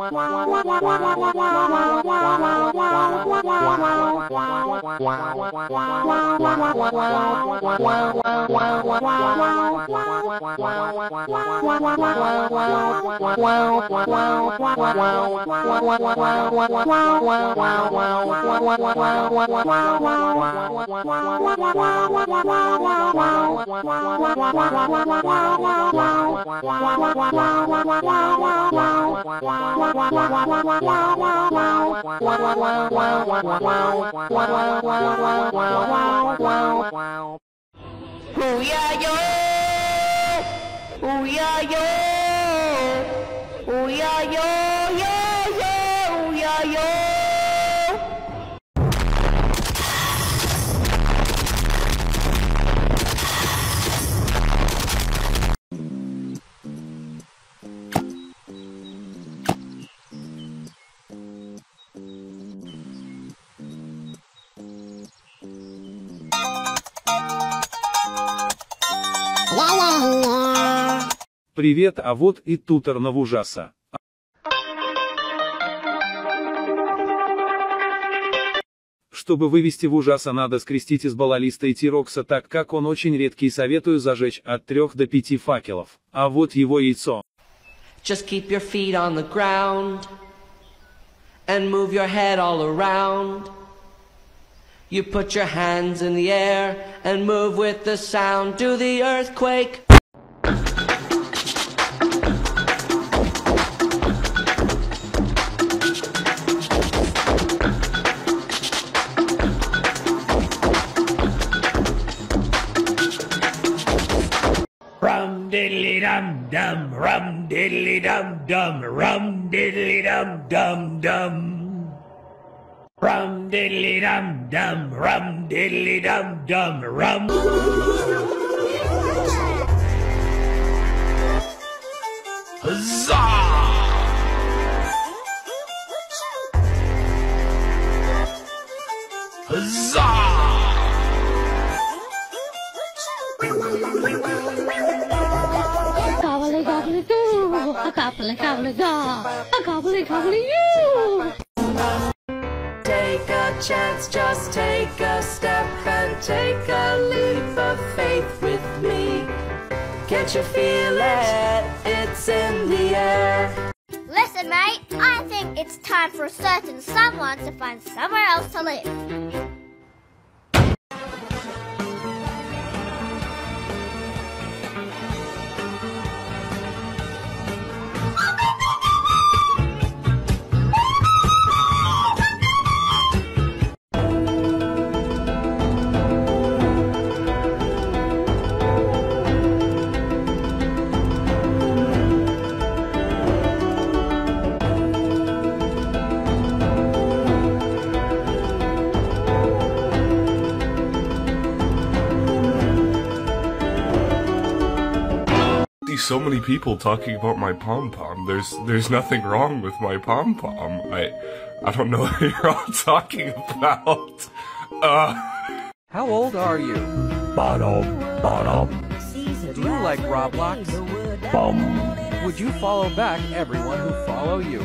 wow wow wow wow Uya yo, uya yo, uya yo. Привет, а вот и тутор на ужаса. Чтобы вывести в ужаса надо скрестить из балалиста и тирокса так как он очень редкий советую зажечь от 3 до 5 факелов. А вот его яйцо. Just keep your feet on the ground and move your head all around. You put your hands in the air and move with the sound. Do the earthquake. Dum dum, rum diddly dum dum, rum diddly dum dum dum. Rum diddly dum dum, rum diddly dum dum, rum. Gobbly goo, a gobbly gobbly gaw, a gobbly gobbly you. Take a chance, just take a step and take a leap of faith with me. Can't you feel it? It's in the air. Listen, mate, I think it's time for a certain someone to find somewhere else to live. See so many people talking about my pom pom. There's there's nothing wrong with my pom pom. I I don't know what you're all talking about. Uh How old are you? Bottom, bottom, Do you like Roblox? bum, Would you follow back everyone who follow you?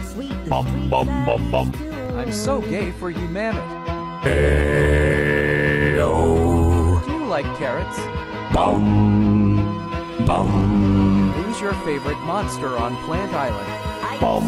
bum, bum, bum, bum. I'm so gay for humanity. Ayo, Do you like carrots? bum, bum, Who's your favorite monster on Plant Island? bum,